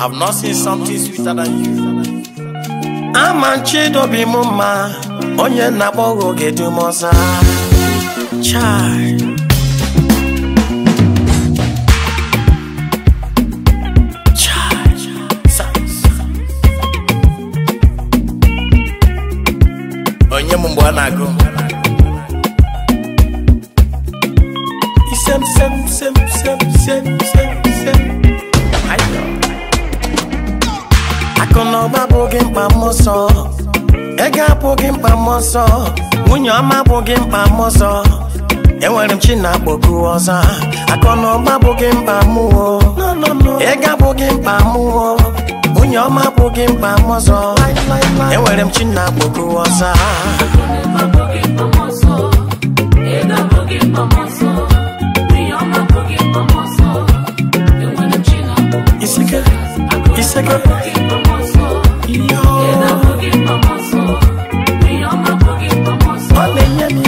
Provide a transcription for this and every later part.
I've not seen something sweeter than you. Amanchidobi m mma onye na-akpọ oge dum ọza chai chai sa- onye m mgbe ọ na-agụ isem sem sem sem sem sem akụ na ụba abụghị mkpa m ọsọ ego abụghị mkpa m ọsọ nwunye ọma abụghị mkpa m ọsọ enwere m chi na akpọku ọzọ. Akụ na ụba abụghị mkpa m o. Ego abụghị mkpa m o. Nwunye ọma abụghị mkpa m ọzọ enwere m chi na akpọku ọzọ. Iseke iseke yo ọ na-enye m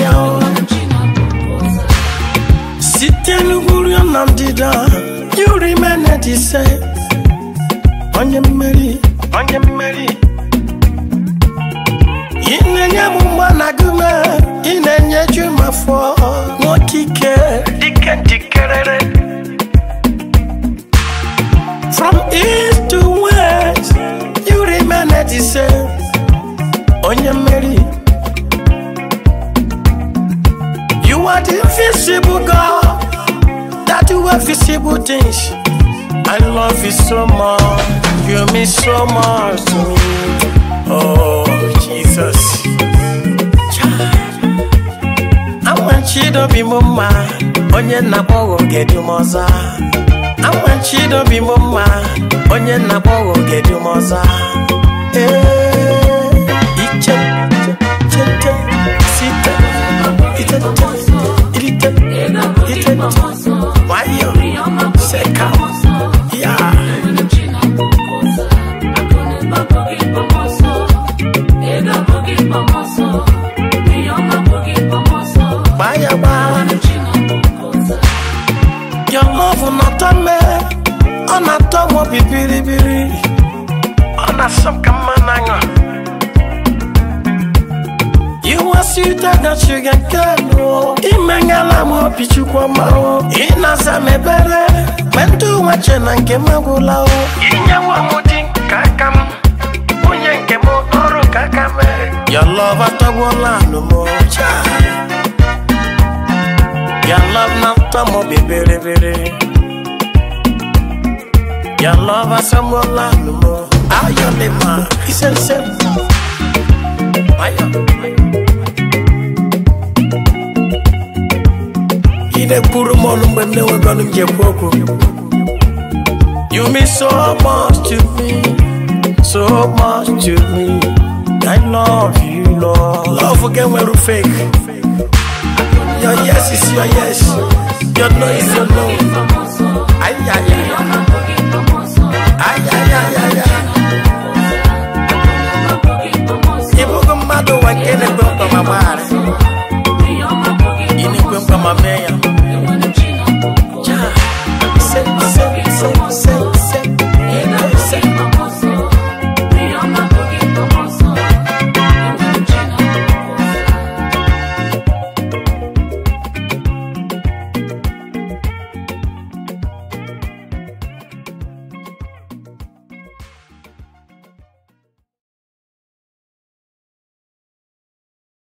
ya o site n'ugwuru na ndịda you remain the same onye mmeri onye mmeri ị na-enye m mgba na gụme ị na-enye ju m afọ nwoke ike dike dikerere same onye mmeri You are the invisible God that do invisible things. I love you so much. You mean so much to me. Oh, Jesus. Amanchidobi m mma onye na-akpọ oge dum ọza Amanchidobi m mma onye na-akpọ oge dum Iteno Wayo Seka Yeah. Baya ba Yamovu natame Anatomo bibiribiri Anasomka mananga asitadachiga kano imengala mwapichukwa mao. Inazamebere mentu wache nange magulao inyawa mudin kakam unyenge mu oru kakame your love numocha your natamo biberibiri your love numo ayolema iseliselu you mean so much to me so much to me. I love you Lord. Love again when you fake. Your yes is your yes. Your no is your no. Ay ay ay. Ay ay ay ay ay.